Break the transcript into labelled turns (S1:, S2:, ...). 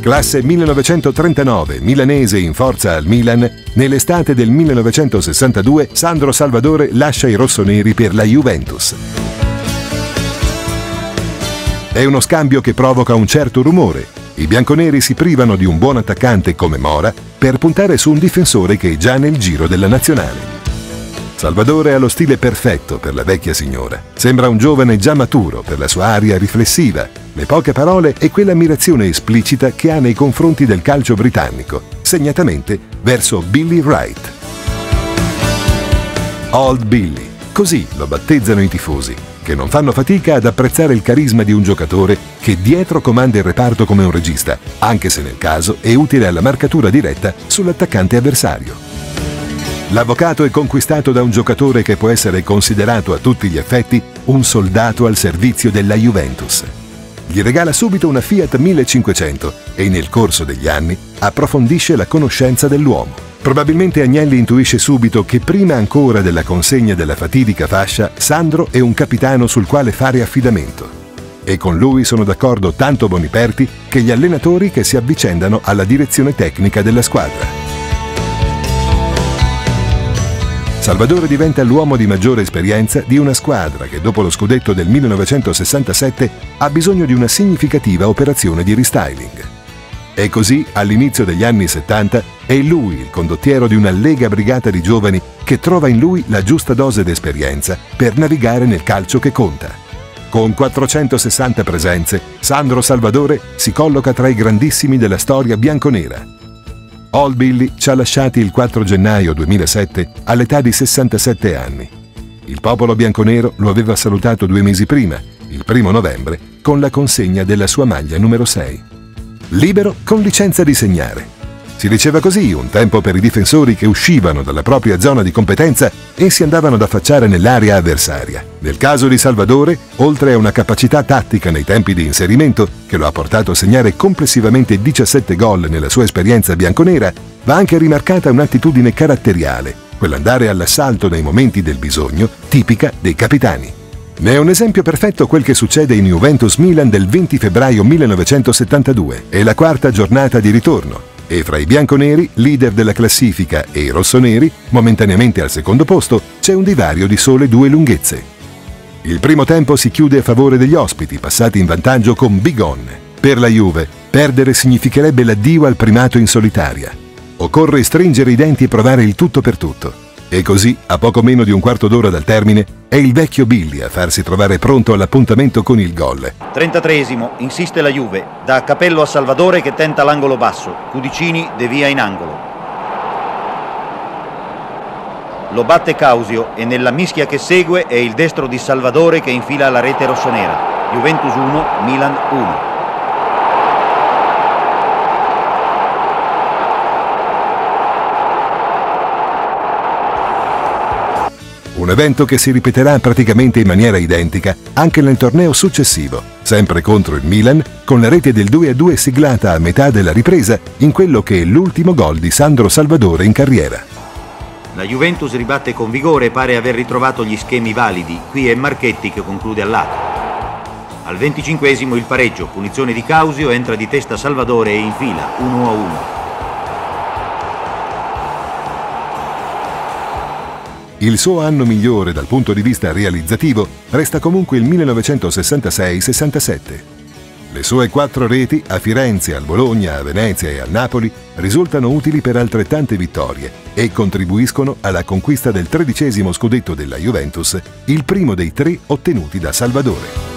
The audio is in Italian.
S1: Classe 1939, milanese in forza al Milan, nell'estate del 1962 Sandro Salvadore lascia i rossoneri per la Juventus. È uno scambio che provoca un certo rumore. I bianconeri si privano di un buon attaccante come Mora per puntare su un difensore che è già nel giro della nazionale. Salvadore ha lo stile perfetto per la vecchia signora. Sembra un giovane già maturo per la sua aria riflessiva, le poche parole e quell'ammirazione esplicita che ha nei confronti del calcio britannico, segnatamente verso Billy Wright. Old Billy, così lo battezzano i tifosi, che non fanno fatica ad apprezzare il carisma di un giocatore che dietro comanda il reparto come un regista, anche se nel caso è utile alla marcatura diretta sull'attaccante avversario. L'avvocato è conquistato da un giocatore che può essere considerato a tutti gli effetti un soldato al servizio della Juventus. Gli regala subito una Fiat 1500 e nel corso degli anni approfondisce la conoscenza dell'uomo. Probabilmente Agnelli intuisce subito che prima ancora della consegna della fatidica fascia, Sandro è un capitano sul quale fare affidamento. E con lui sono d'accordo tanto Boniperti che gli allenatori che si avvicendano alla direzione tecnica della squadra. Salvadore diventa l'uomo di maggiore esperienza di una squadra che dopo lo scudetto del 1967 ha bisogno di una significativa operazione di restyling. E così, all'inizio degli anni 70, è lui il condottiero di una lega brigata di giovani che trova in lui la giusta dose d'esperienza per navigare nel calcio che conta. Con 460 presenze, Sandro Salvadore si colloca tra i grandissimi della storia bianconera Old Billy ci ha lasciati il 4 gennaio 2007 all'età di 67 anni. Il popolo bianconero lo aveva salutato due mesi prima, il primo novembre, con la consegna della sua maglia numero 6. Libero con licenza di segnare. Si diceva così un tempo per i difensori che uscivano dalla propria zona di competenza e si andavano ad affacciare nell'area avversaria. Nel caso di Salvadore, oltre a una capacità tattica nei tempi di inserimento, che lo ha portato a segnare complessivamente 17 gol nella sua esperienza bianconera, va anche rimarcata un'attitudine caratteriale, quell'andare all'assalto nei momenti del bisogno, tipica dei capitani. Ne è un esempio perfetto quel che succede in Juventus Milan del 20 febbraio 1972, è la quarta giornata di ritorno, e fra i bianconeri, leader della classifica, e i rossoneri, momentaneamente al secondo posto, c'è un divario di sole due lunghezze. Il primo tempo si chiude a favore degli ospiti, passati in vantaggio con Bigon. Per la Juve, perdere significherebbe l'addio al primato in solitaria. Occorre stringere i denti e provare il tutto per tutto. E così, a poco meno di un quarto d'ora dal termine, è il vecchio Billy a farsi trovare pronto all'appuntamento con il gol.
S2: 33esimo, insiste la Juve, da Capello a Salvadore che tenta l'angolo basso, Cudicini devia in angolo. Lo batte Causio e nella mischia che segue è il destro di Salvadore che infila la rete rossonera. Juventus 1, Milan 1.
S1: Un evento che si ripeterà praticamente in maniera identica anche nel torneo successivo, sempre contro il Milan, con la rete del 2-2 siglata a metà della ripresa in quello che è l'ultimo gol di Sandro Salvadore in carriera.
S2: La Juventus ribatte con vigore e pare aver ritrovato gli schemi validi, qui è Marchetti che conclude al lato. Al 25 il pareggio, punizione di Causio, entra di testa Salvadore e infila 1-1.
S1: Il suo anno migliore dal punto di vista realizzativo resta comunque il 1966-67. Le sue quattro reti a Firenze, al Bologna, a Venezia e al Napoli risultano utili per altrettante vittorie e contribuiscono alla conquista del tredicesimo scudetto della Juventus, il primo dei tre ottenuti da Salvadore.